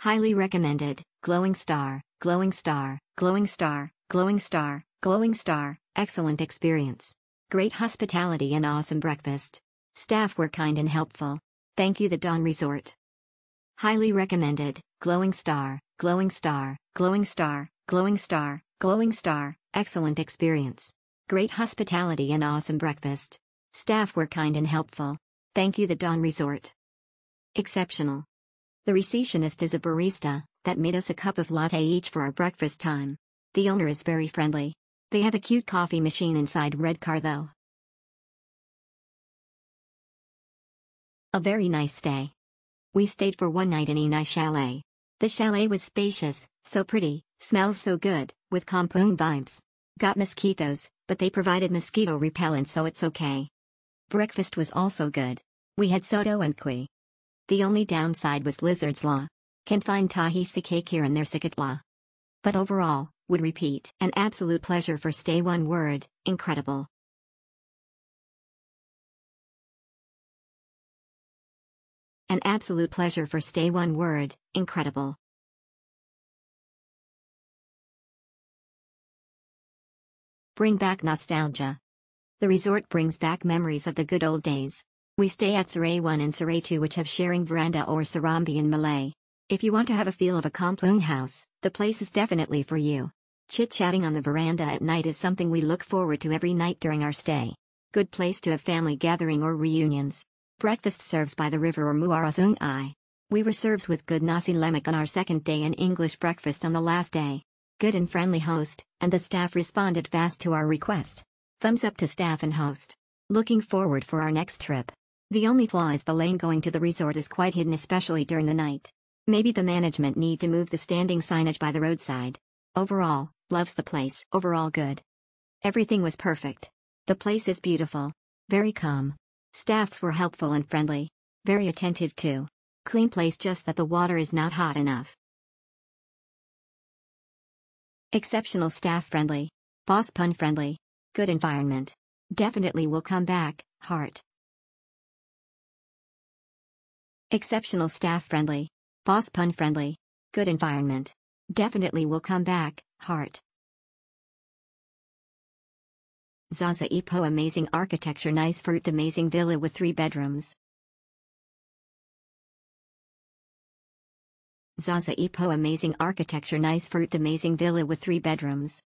Highly recommended, glowing star, glowing star, glowing star, glowing star, glowing star, excellent experience. Great hospitality and awesome breakfast. Staff were kind and helpful. Thank you the Daun Resort. Highly recommended, glowing star, glowing star, glowing star, glowing star, glowing star, excellent experience. Great hospitality and awesome breakfast. Staff were kind and helpful. Thank you the Daun Resort. Exceptional. The receptionist is a barista that made us a cup of latte each for our breakfast time. The owner is very friendly. They have a cute coffee machine inside red car though. A very nice stay. We stayed for one night in Enai Chalet. The chalet was spacious, so pretty, smells so good, with Kampong vibes. Got mosquitoes, but they provided mosquito repellent so it's okay. Breakfast was also good. We had soto and kui. The only downside was Lizard's Law. Can't find Tahi Sikake here in their Sikatla. But overall, would repeat. An absolute pleasure for stay one word, incredible. An absolute pleasure for stay one word, incredible. Bring back nostalgia. The resort brings back memories of the good old days. We stay at Saray 1 and Saray 2 which have sharing veranda or Sarambi in Malay. If you want to have a feel of a kampung house, the place is definitely for you. Chit-chatting on the veranda at night is something we look forward to every night during our stay. Good place to have family gathering or reunions. Breakfast serves by the river or Muara I. We were served with good nasi lemak on our second day and English breakfast on the last day. Good and friendly host, and the staff responded fast to our request. Thumbs up to staff and host. Looking forward for our next trip. The only flaw is the lane going to the resort is quite hidden especially during the night. Maybe the management need to move the standing signage by the roadside. Overall, loves the place. Overall good. Everything was perfect. The place is beautiful. Very calm. Staffs were helpful and friendly. Very attentive too. Clean place just that the water is not hot enough. Exceptional staff friendly. Boss pun friendly. Good environment. Definitely will come back, heart. Exceptional staff friendly. Boss pun friendly. Good environment. Definitely will come back, heart. Zaza Ipoh amazing architecture nice fruit amazing villa with 3 bedrooms. Zaza Ipoh amazing architecture nice fruit amazing villa with 3 bedrooms.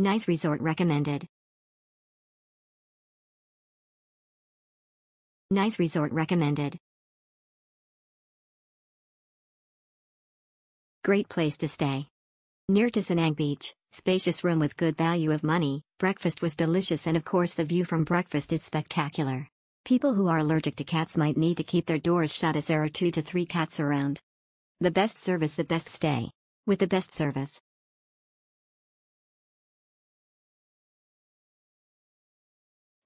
Nice resort recommended. Nice resort recommended. Great place to stay. Near to Cenang Beach, spacious room with good value of money, breakfast was delicious and of course the view from breakfast is spectacular. People who are allergic to cats might need to keep their doors shut as there are two to three cats around. The best service the best stay. With the best service.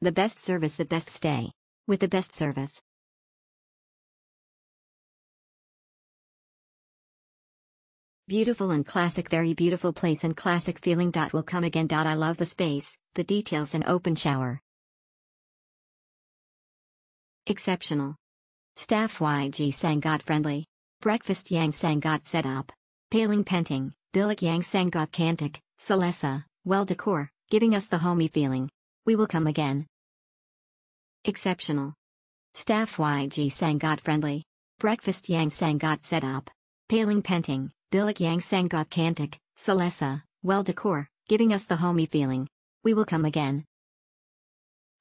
The best service the best stay. With the best service. Beautiful and classic very beautiful place and classic feeling. Will come again. I love the space, the details and open shower. Exceptional. Staff YG Sangat friendly. Breakfast Yang Sangat set up. Paling Penting, Bilik Yang Sangat Kantik, Salesa, well decor, giving us the homey feeling. We will come again. Exceptional. Staff YG Sangat friendly. Breakfast Yang Sangat set up. Paling Penting, Bilik Yang Sangat Kantik, Salesa, well decor, giving us the homey feeling. We will come again.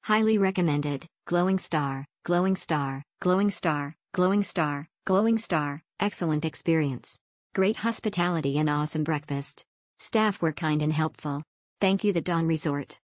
Highly recommended, glowing star, glowing star, glowing star, glowing star, glowing star, excellent experience. Great hospitality and awesome breakfast. Staff were kind and helpful. Thank you the Daun Resort.